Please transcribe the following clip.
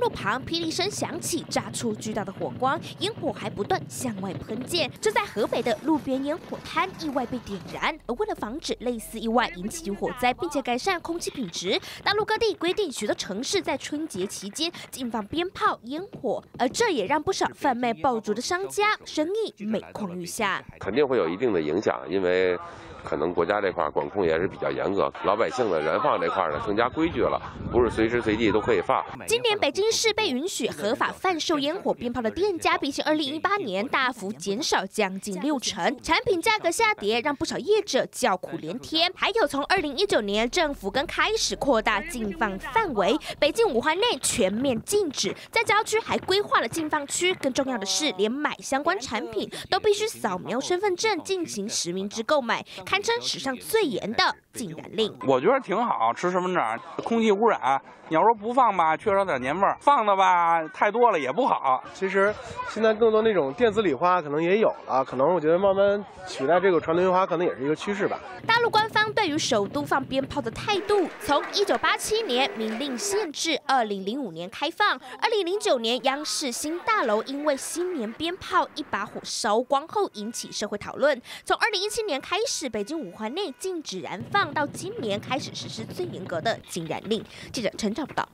路旁霹雳声响起，炸出巨大的火光，烟火还不断向外喷溅。这在河北的路边烟火摊意外被点燃。而为了防止类似意外引起火灾，并且改善空气品质，大陆各地规定许多城市在春节期间禁放鞭炮、烟火，而这也让不少贩卖爆竹的商家生意每况愈下。肯定会有一定的影响，因为。可能国家这块管控也是比较严格，老百姓的燃放这块呢更加规矩了，不是随时随地都可以放。今年北京市被允许合法贩售烟火鞭炮的店家，比起二零一八年大幅减少将近六成，产品价格下跌，让不少业者叫苦连天。还有从二零一九年政府刚开始扩大禁放范围，北京五环内全面禁止，在郊区还规划了禁放区。更重要的是，连买相关产品都必须扫描身份证进行实名制购买。堪称史上最严的禁燃令，我觉得挺好。吃身份证，空气污染。你要说不放吧，缺少点年味儿；放的吧，太多了也不好。其实现在更多那种电子礼花可能也有了，可能我觉得慢慢取代这个传统烟花，可能也是一个趋势吧。大陆官方对于首都放鞭炮的态度，从一九八七年明令限制，二零零五年开放，二零零九年央视新大楼因为新年鞭炮一把火烧光后引起社会讨论。从二零一七年开始，北京五环内禁止燃放，到今年开始实施最严格的禁燃令。记者陈。找不到。